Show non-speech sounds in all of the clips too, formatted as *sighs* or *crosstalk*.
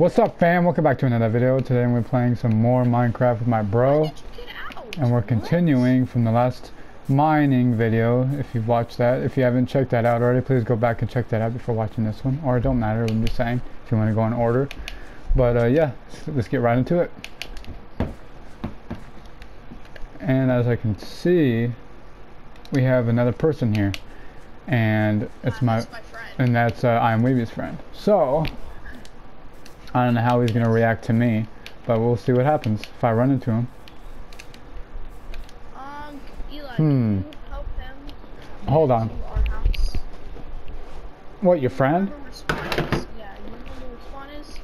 What's up fam? Welcome back to another video. Today we're playing some more Minecraft with my bro. And we're continuing from the last mining video. If you've watched that. If you haven't checked that out already, please go back and check that out before watching this one. Or it don't matter, I'm just saying. If you want to go in order. But uh, yeah, let's get right into it. And as I can see, we have another person here. And it's my, my friend. and that's uh, I am Weeby's friend. So, I don't know how he's gonna react to me, but we'll see what happens if I run into him. Um, Eli, Hmm. can you help him? Hold on. to? What, your friend? Remember where spawn is? Yeah, you remember where spawn is?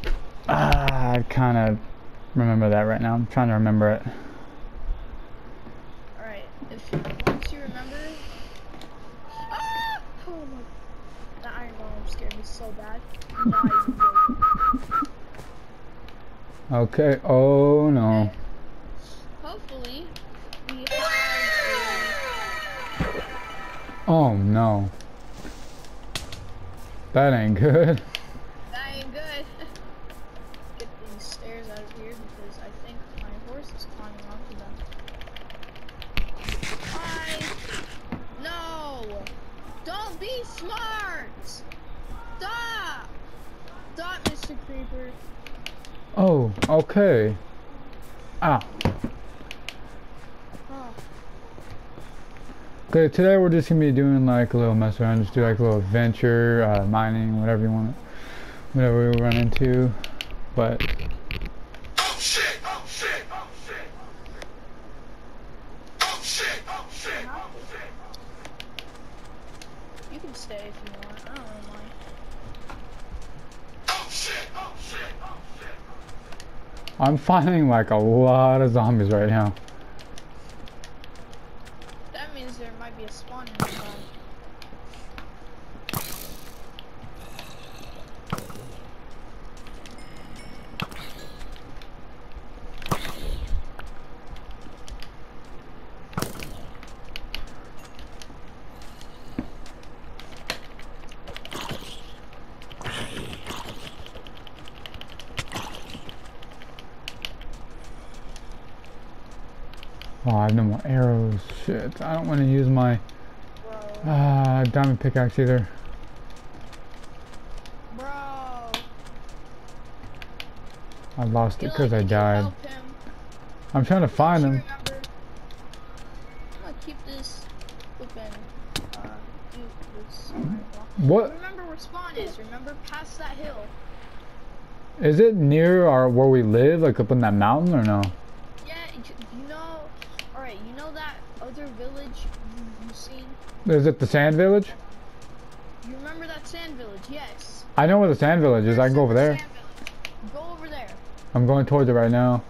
Ah, I kind of remember that right now. I'm trying to remember it. Alright, if once you remember. Ah! Oh my. That iron golem scared me so bad. Now I even broke. Okay. Oh no. Hopefully, we have Oh no. That ain't good. That ain't good. *laughs* Get these stairs out of here because I think my horse is climbing onto them. I. No! Don't be smart! Stop! Stop, Mr. Creeper. Oh, okay. Ah. Okay, today we're just gonna be doing like a little mess around, just do like a little adventure, uh, mining, whatever you want, whatever we run into. But Oh shit! Oh shit! Oh shit! Oh shit! Oh shit! Oh shit! you can stay if you want. I don't really mind. Oh shit! Oh shit! Oh shit! I'm finding like a lot of zombies right now. That means there might be a spawn nearby. Oh, I have no more arrows. Shit, I don't want to use my uh, diamond pickaxe either. Bro. I lost it because I died. I'm trying to find him. remember- I'm keep this open. Uh. What Remember where spawn is. Remember past that hill. is it near our where we live, like up in that mountain, or no? Yeah, you know. All right, you know that other village you, you seen. Is it the sand village? You remember that sand village? Yes. I know where the sand village is. I can go over there. Go over there. I'm going towards it right now.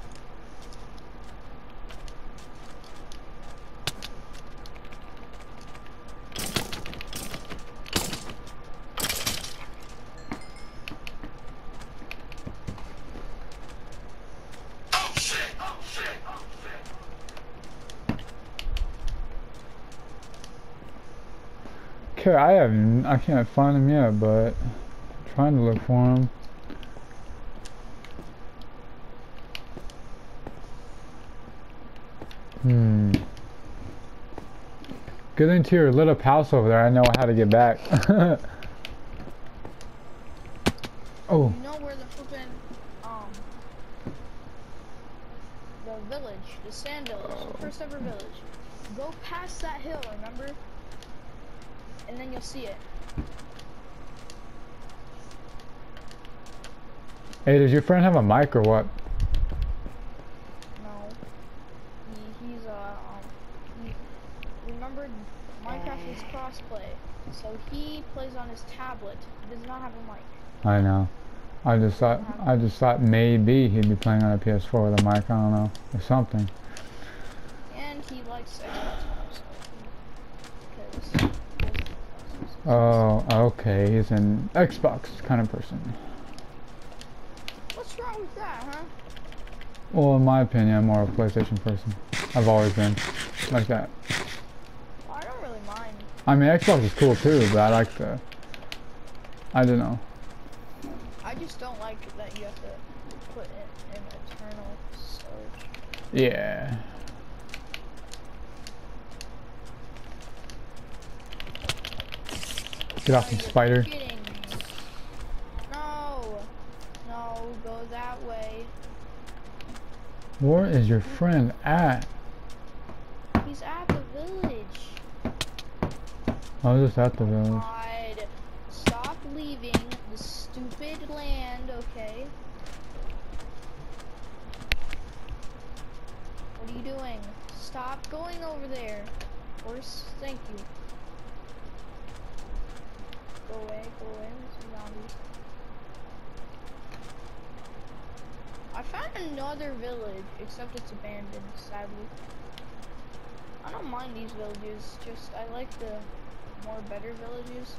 Okay, I haven't. I can't find him yet, but I'm trying to look for him. Hmm. Get into your lit up house over there. I know how to get back. *laughs* oh, You know where the flippin' um the village, the sand village, the first ever village. Go past that hill, remember? And then you'll see it. hey, does your friend have a mic or what? No. He, he's uh um he remember Minecraft is crossplay. So he plays on his tablet. He does not have a mic. I know. I just thought I just thought maybe he'd be playing on a PS4 with a mic. I don't know or something. And he likes Xbox One, so because Oh, okay. He's an Xbox kind of person. What's wrong with that, huh? Well, in my opinion, I'm more of a PlayStation person. I've always been like that. I don't really mind. I mean, Xbox is cool too, but I like the. I don't know. I just don't like that you have to put in an eternal search. Yeah. Get off the spider. kidding. No. No, go that way. Where is your friend at? He's at the village. I was just at the village. God. Stop leaving the stupid land, okay? What are you doing? Stop going over there. Or s- thank you. Go away, go away, Mr. Zombie. I found another village, except it's abandoned, sadly. I don't mind these villages, just I like the more better villages.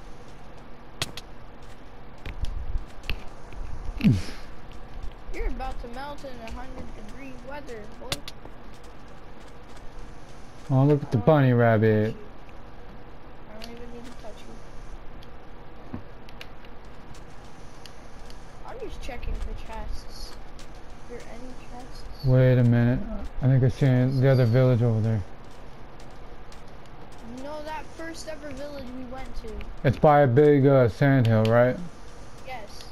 You're about to melt in a hundred degree weather, boy. Oh, look at the bunny even need to touch rabbit. I don't even need to touch you. I'm just checking for chests. Is there any chests? Wait a minute. I think I see the other village over there. No, that first ever village we went to. It's by a big uh, sand hill, right? Yes.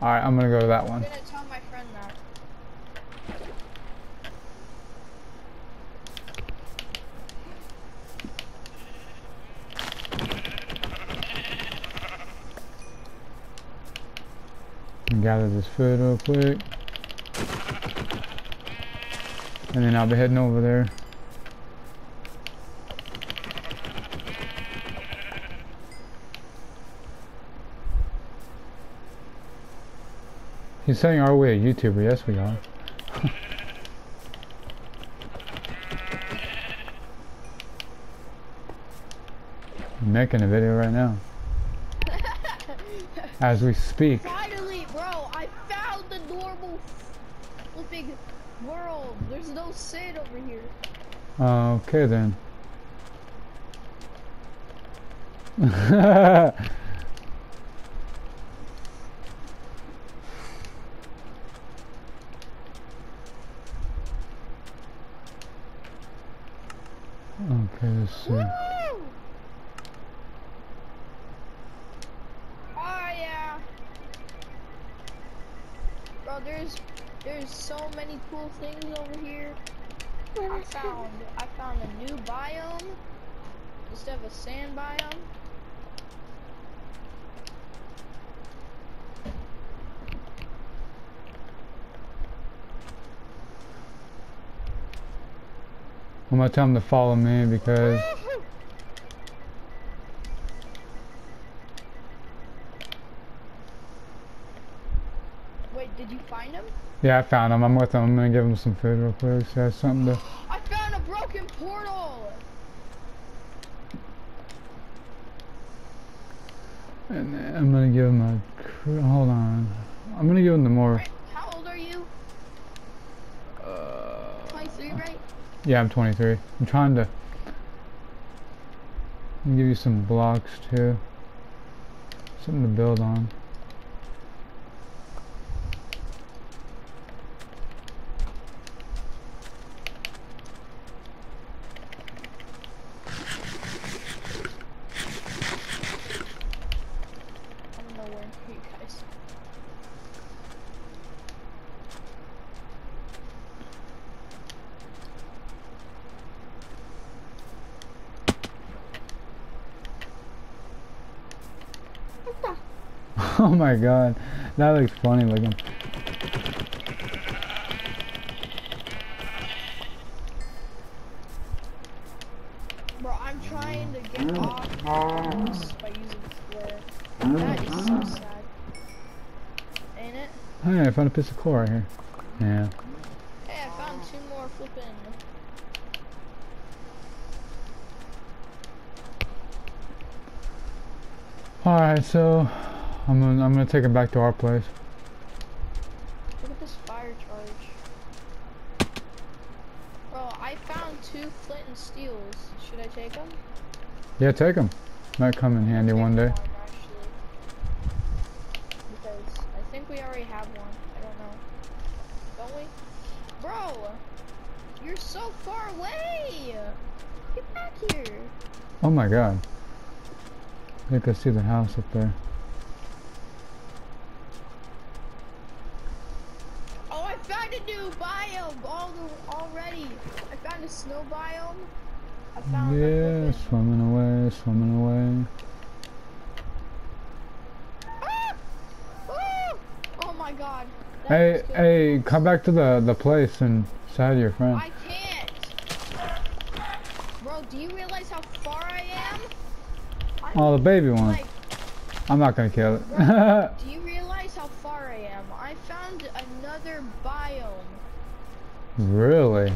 Alright, I'm gonna go to that one. gonna tell my friend that. Gather this food real quick. And then I'll be heading over there. He's saying, are we a YouTuber? Yes, we are. *laughs* Making a video right now. As we speak. Finally, bro, I found the normal flipping world. There's no sand over here. Okay then. *laughs* okay, let's see. Woo! Oh yeah. Bro, there's there's so many cool things over here. I found I found a new biome instead of a sand biome. I'm gonna tell him to follow me because Wait, did you find him? yeah, I found him. I'm with him. I'm gonna give him some food real quick. So has something to. I found a broken portal. And I'm gonna give him a. Hold on. I'm gonna give him the more. How old are you? Uh. 23, right? Yeah, I'm 23. I'm trying to. Give you some blocks too. Something to build on. I'm nowhere near you guys. Oh my god, that looks funny looking. Bro, I'm trying to get mm. off by using flare. That is so mm. sad. Ain't it? Oh, hey, I found a piece of coal right here. Yeah. Hey, I found two more flipping. Alright, so I'm gonna I'm gonna take it back to our place. Look at this fire charge. Bro, I found two flint and steels. Should I take them? Yeah, take them. Might come in handy one day. Because I think we already have one. I don't know. Don't we? Bro! You're so far away! Get back here! Oh my god. I can see the house up there. Oh, I found a new biome all the, already. I found a snow biome. I found Yeah, swimming away, swimming away. Ah! Woo! Oh my god. That Hey, hey, come back to the the place and say to your friend. I can't. Bro, do you realize how far I am? I'm Oh, the baby one. like, I'm not gonna kill it. do you *laughs* realize how far I am? I found another biome. really?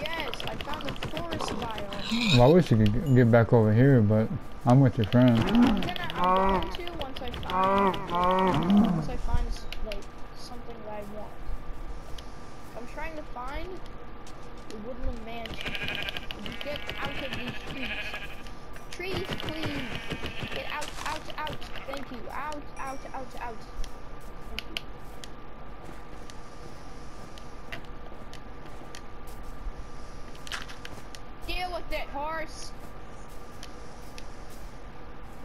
Yes, I found a forest biome. Well, I wish you could get back over here, but I'm with your friend. I'm gonna, I'm going to once I find, once I find like something that I want. I'm trying to find the woodland mansion. Get out of these trees. Trees, please. Get out, out, out. Thank you. Out, out, out, out. Thank you. Deal with it, horse.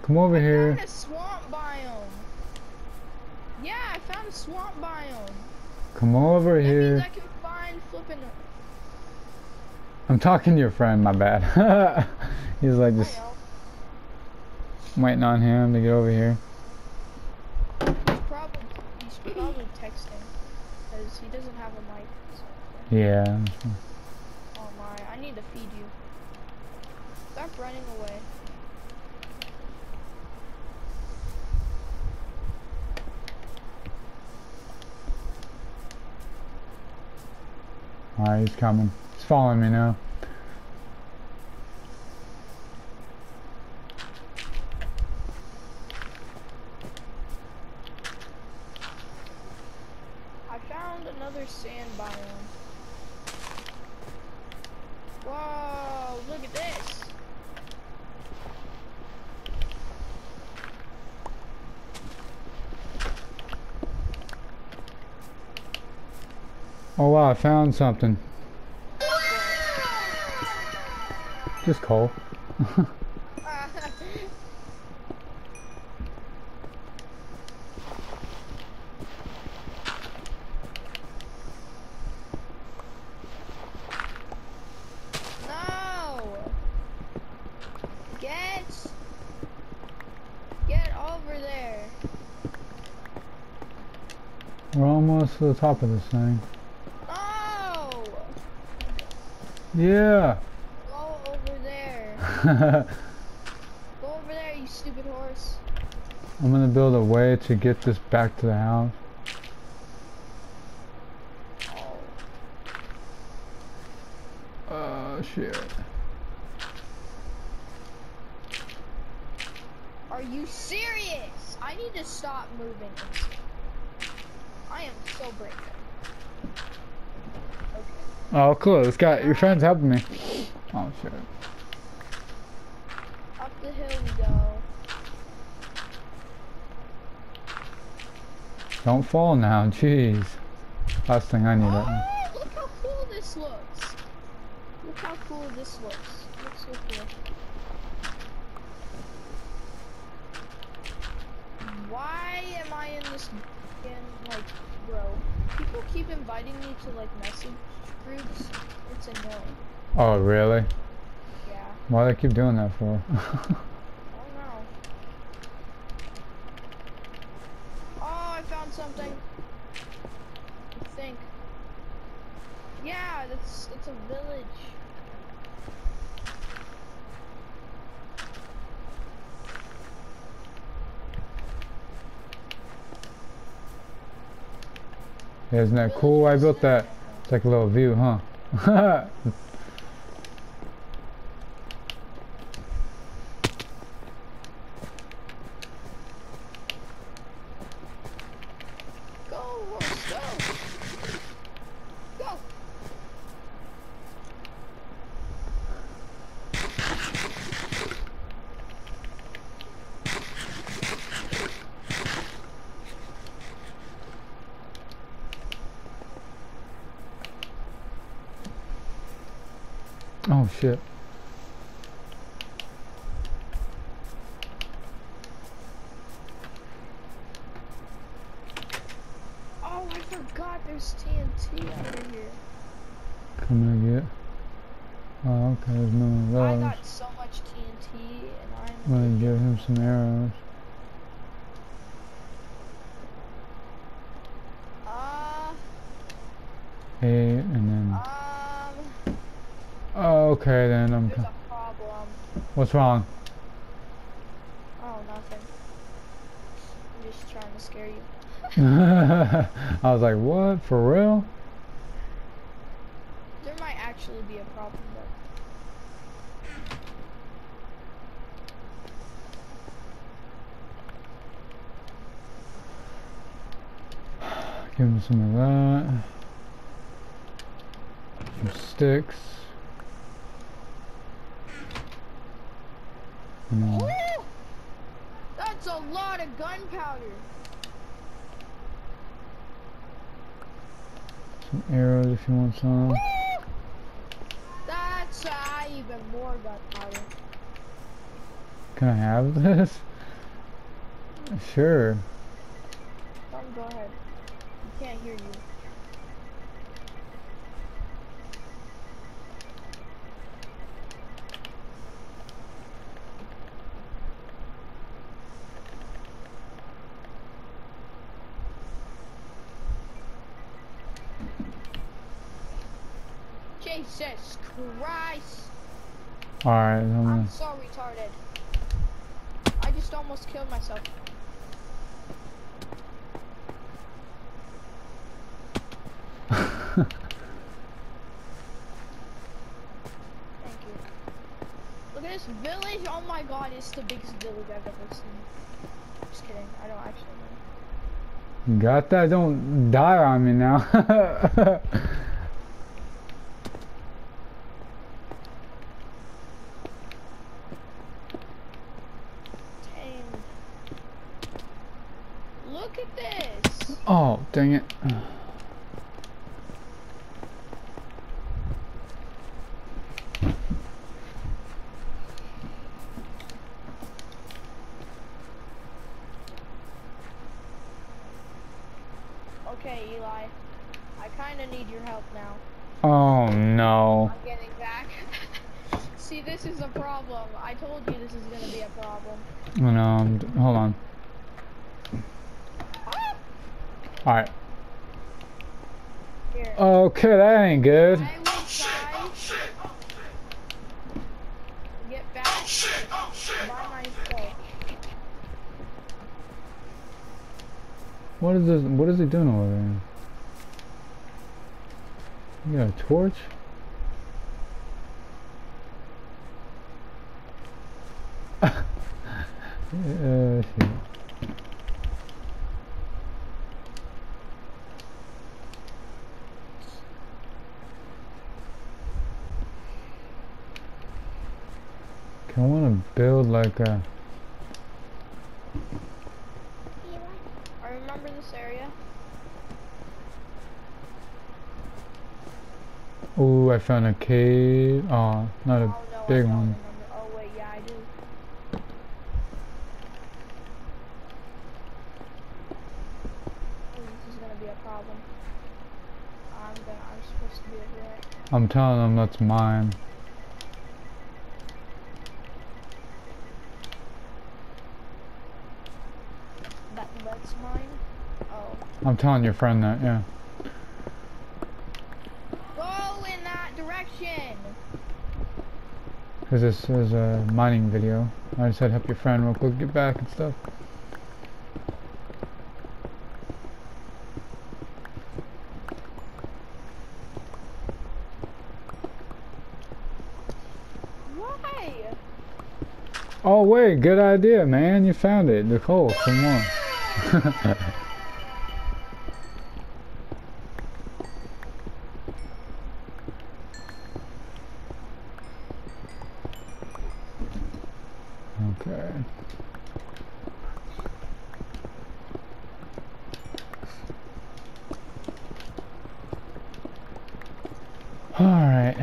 Come over I here. found a swamp biome. Yeah, I found a swamp biome. Come over That here. I can find flipping. I'm talking to your friend, my bad. *laughs* He's like just waiting on him to get over here. He's probably he's probably texting because he doesn't have a mic. So. Yeah. Oh my! I need to feed you. Stop running away. Alright, he's coming. He's following me now. I found another sand biome. Whoa! Look at this. Oh wow, I found something. Just coal. *laughs* no! Get get over there. We're almost to the top of this thing. No! Yeah. Go over there. *laughs* Go over there, you stupid horse. I'm gonna build a way to get this back to the house. Oh. Oh shit. Are you serious? I need to stop moving. I am so brave. Oh cool, this guy your friend's helping me. Oh shit. Up the hill we go. Don't fall now, jeez. Last thing I need right. Oh, look how cool this looks. Look how cool this looks. Looks so cool. Why am I in this in like bro? People keep inviting me to like message groups. It's annoying. Oh really? Yeah. Why do they keep doing that for? *laughs* I don't know. Oh, I found something. I think. Yeah, that's it's a village. Isn't that cool? I built that. It's like a little view, huh? *laughs* Go, horse, go! Go! Oh shit. Oh, I forgot there's TNT under here. Come and get. Oh, okay, there's no I of those. got so much TNT and I'm I'm. gonna give him some arrows. Uh, and then. um, Oh, okay, then I'm. What's wrong? Oh, nothing. I'm just trying to scare you. *laughs* I was like, what? For real? There might actually be a problem, but. Give him some of that. Some sticks. And That's a lot of gunpowder. some arrows if you want some. That's uh, even more gunpowder. Can I have this? *laughs* Sure. Go ahead. Can't hear you. Jesus Christ! Alright, um, I'm. I'm so retarded. I just almost killed myself. Thank you. Look at this village. Oh my god, it's the biggest village I've ever seen. Just kidding. I don't actually know. Got that? Don't die on me now. *laughs* Dang. Look at this. oh, dang it. Okay, Eli. I kind of need your help now. Oh no. I'm getting back. See, this is a problem. I told you this is gonna be a problem. Oh no, I'm d- hold on. Ah! Alright. Here. Okay, that ain't good. I will try Oh shit! Oh to get back shit! Oh shit! By myself. What is this? What is he doing over there? You got a torch? *laughs* uh, I want to build like a. I remember this area. Oh, I found a cave. Oh, not a oh no, big one. Oh wait, yeah, I do. Oh, this is gonna be a problem. I'm gonna. I'm supposed to be over there. I'm telling them that's mine. That that's mine. Oh, I'm telling your friend that, yeah. go in that direction. Because this is a mining video. I just said help your friend real quick get back and stuff. Why? Oh wait, good idea, man. You found it. Nicole, come on. *laughs* okay. Alright.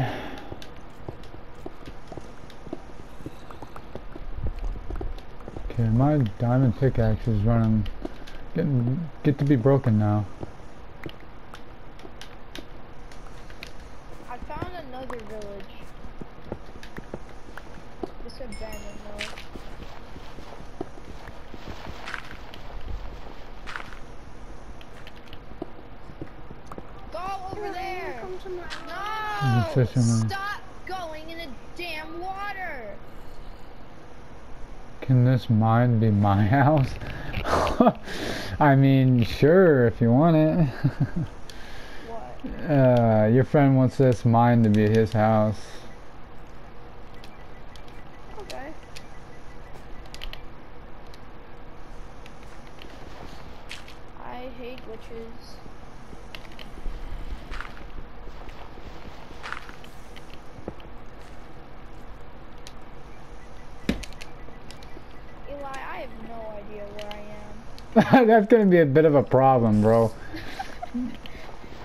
my diamond pickaxe is running, getting, get to be broken now. I found another village. It's abandoned though. Go over there! Come to my No! Stop going in the damn water! Can this mine be my *laughs* house? I mean, sure, if you want it. *laughs* Uh, your friend wants this mine to be his house. Okay. I hate witches. Eli, I have no idea where I am. *laughs* That's gonna be a bit of a problem, bro.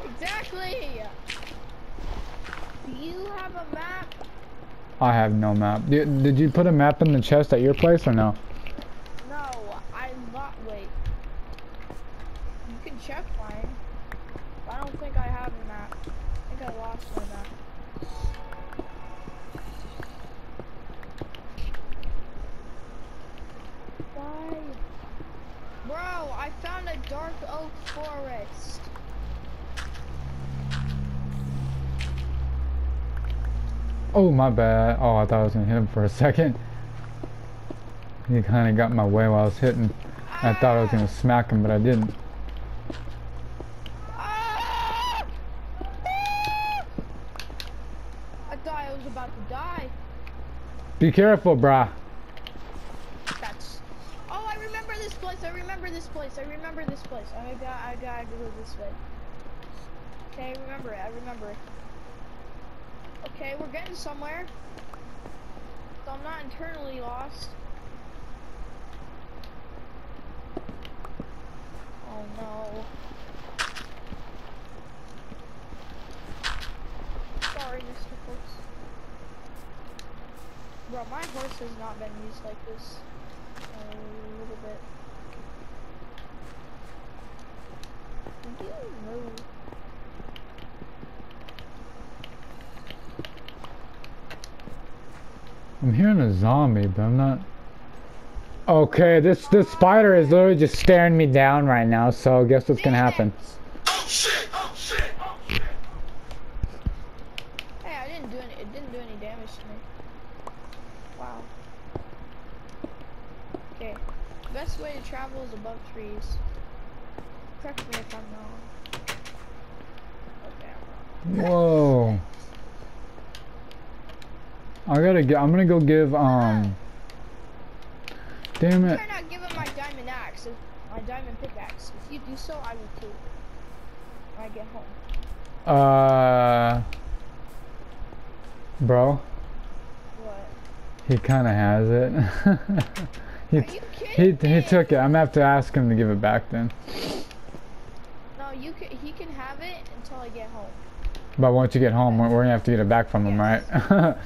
Exactly! Do you have a map? I have no map. Did, did you put a map in the chest at your place or no? No, I not wait. You can check mine. But I don't think I have a map. I think I lost my map. Why? Bro, I found a dark oak forest. Oh, my bad. Oh, I thought I was gonna hit him for a second. He kind of got in my way while I was hitting. I thought I was gonna smack him, but I didn't. Ah! Ah! I thought I was about to die. Be careful, brah. That's. Oh, I remember this place. I remember this place. I remember this place. I got. I gotta go this way. Okay, I remember it. I remember it. Okay, we're getting somewhere. So I'm not internally lost. Oh no. Sorry, Mr. Folks. Bro, my horse has not been used like this a little bit. You move? I'm hearing a zombie, but I'm not. Okay, this this spider is literally just staring me down right now. So guess what's gonna happen? Oh shit! Oh shit! Oh shit! Hey, I didn't do any. It didn't do any damage to me. Wow. Okay. Best way to travel is above trees. Correct me if I'm wrong. Okay, I'm wrong. Whoa. I gotta get. I'm gonna go give um. Damn it. Try not give him my diamond axe, if- my diamond pickaxe. If you do so, I will too. When I get home. Uh. Bro, What? he kind of has it. *laughs* he Are you he kidding he me? took it. I'm gonna have to ask him to give it back then. No, you can. He can have it until I get home. But once you get home, we're, we're gonna have to get it back from him, right? *laughs*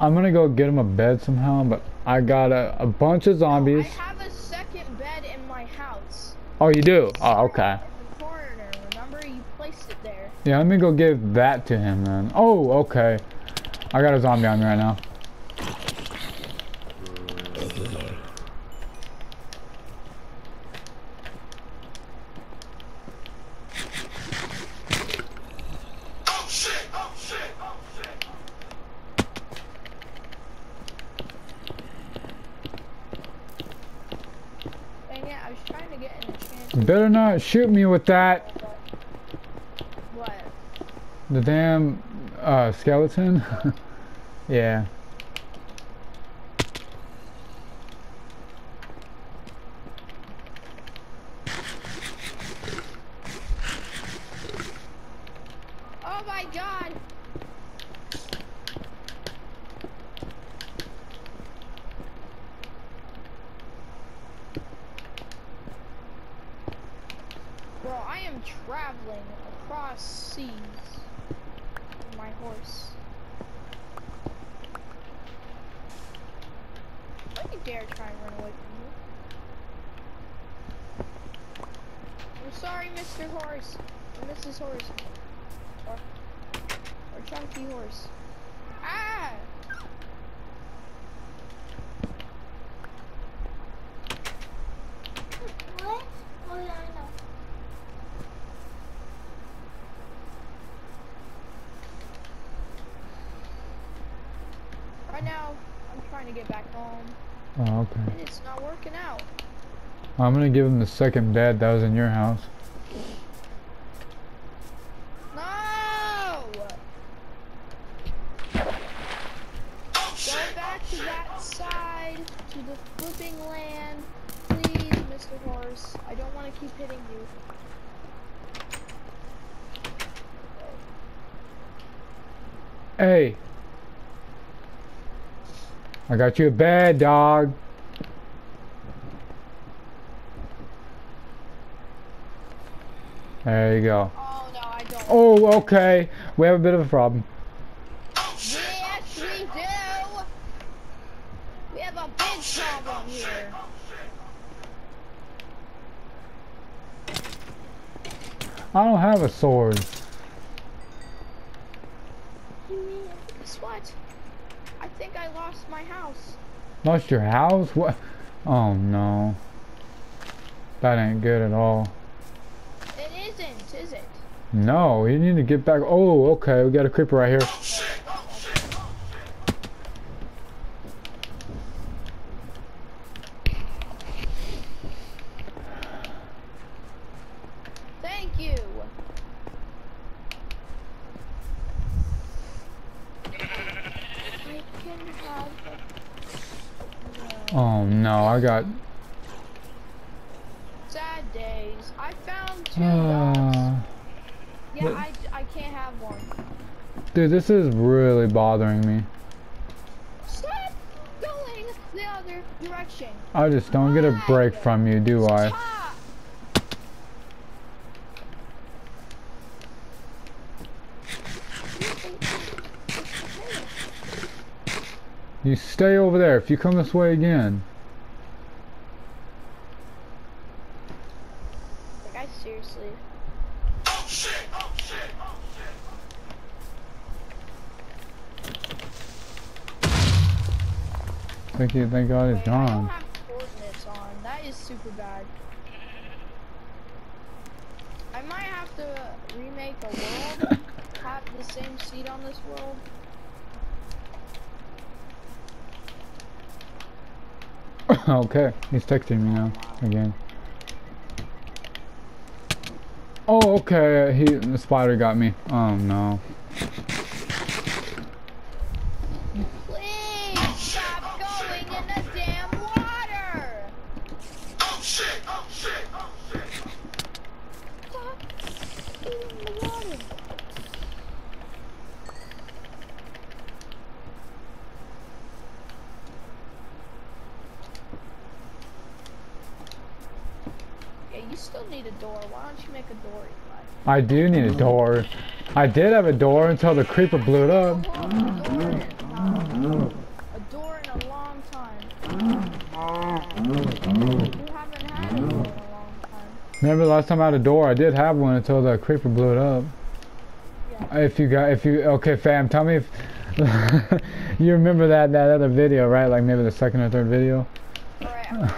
I'm gonna go get him a bed somehow, but I got a, a bunch of zombies. Oh, I have a second bed in my house. Oh, you do? Oh, okay. In the corner. Remember, you placed it there. Yeah, let me go give that to him then. Oh, okay. I got a zombie on me right now. Oh shit! Oh shit! Oh shit! Dang it! I was trying to get an You enchanted. Better not shoot me with that. What? The damn uh, skeleton. *laughs* yeah. Oh my god! Bro, I am traveling across seas with my horse. Are you dare try and run away from me. I'm sorry, Mr. Horse. Or Mrs. Horse. Or, or Chunky Horse. Ah! What? Oh yeah, I know. Right now, I'm trying to get back home, Oh, okay. and it's not working out. I'm gonna give him the second bed that was in your house. No! Go back to that side, to the flipping land. Please, Mr. Horse. I don't want to keep hitting you. Hey. I got you a bed, dog. There you go. Oh, no, I don't. Oh, okay. We have a bit of a problem. Yes, we do! We have a big problem here. I don't have a sword. You mean, guess what? I think I lost my house. Lost your house? What? Oh no. That ain't good at all. It isn't, is it? No, you need to get back. Oh, okay. We got a creeper right here. Thank you. I can have. No. Oh no, I got. Sad days. I found *sighs* two. Uh, dude, this is really bothering me. Stop going the other direction. I just don't get a break from you, do I? Stop. You stay over there. If you come this way again. Like, I seriously. Oh shit! Oh shit! Oh shit! Thank you. Thank God he's Wait, I don't gone. have coordinates on. That is super bad. I might have to remake a world. *laughs* have the same seed on this world. *laughs* okay, he's texting me now again. Oh, okay. He the spider got me. Oh no. Please stop going in the damn water. Oh shit! Oh shit! Oh shit! Stop in the water. Yeah, you still need a door. Why don't you make a door, Eli? I do need a door. I did have a door until the creeper blew it up. How a door been? No. A door in a long time. You haven't had a door in a long time. Remember the last time I had a door? I did have one until the creeper blew it up. Yeah. If you got, if you, okay, fam, tell me if *laughs* you remember that that other video, right? Like maybe the second or third video. Alright,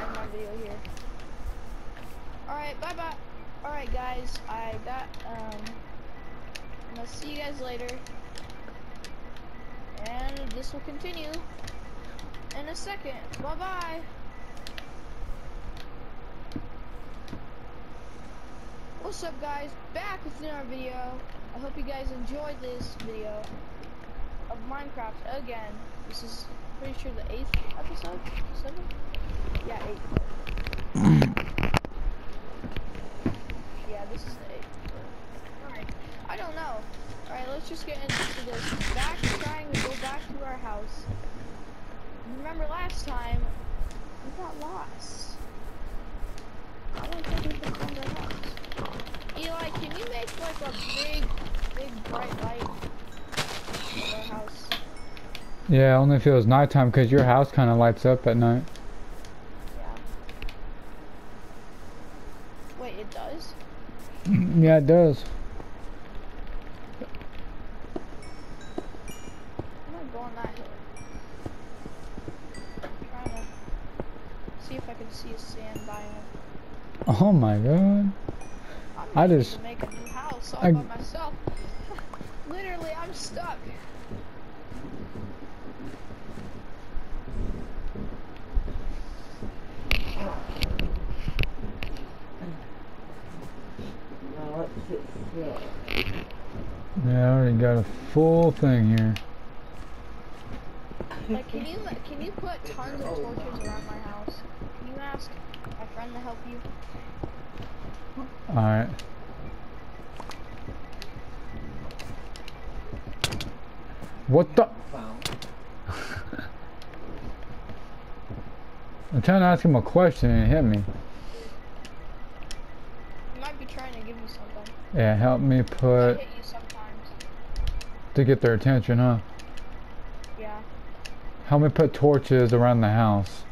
continue in a second. Bye bye. What's up, guys? Back with another video. I hope you guys enjoyed this video of Minecraft again. This is pretty sure the eighth episode? Seventh? Yeah, eight. *coughs* yeah, this is the eight. Alright. I don't know. Alright, let's just get into this. Back trying to go back to our house. Remember last time, we got lost. I don't think we can find our house. Eli, can you make like a big, big bright light for our house? Yeah, only if it was nighttime, because your house kind of lights up at night. Yeah. Wait, it does? yeah, it does. Oh my god. I just make a new house all I, by myself. *laughs* Literally, I'm stuck. Now let's sit still. Yeah, I already got a full thing here. Like, can you can you put tons of torches around my house? You ask my friend to help you? Alright. What the? *laughs* I'm trying to ask him a question and he hit me. He might be trying to give you something. Yeah, help me put hit you sometimes. to get their attention, huh? Yeah. Help me put torches around the house.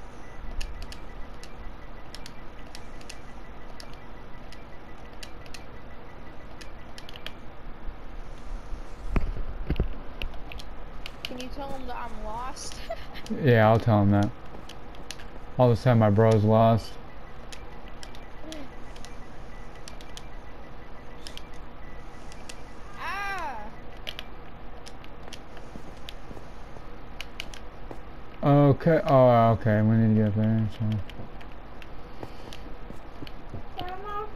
Can you tell him that I'm lost? Yeah, I'll tell him that. All this time my bro's lost. ah! Okay. Oh, okay. We need to get there. So. Grandma,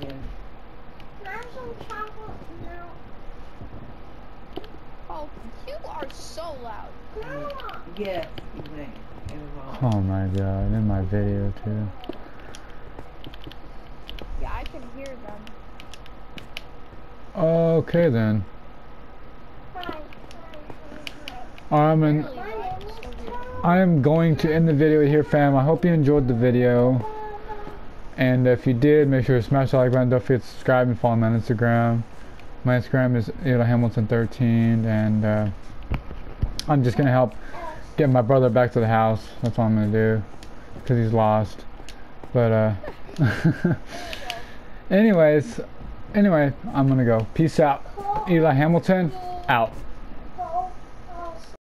Yeah. have some chocolate milk. Oh, you are so loud. Grandma, Yes, you may. It was all. Oh my god, in my video too. Yeah, I can hear them. Okay then. hi, hi, I'm in. Really, hi, but hi. so weird. I am going to end the video here, fam. I hope you enjoyed the video. And if you did, make sure to smash the like button. Don't forget to subscribe and follow me on Instagram. My Instagram is Eli Hamilton13, and uh, I'm just gonna help get my brother back to the house. That's all I'm gonna do, cause he's lost. But uh, *laughs* anyways, anyway, I'm gonna go. Peace out. Eli Hamilton out.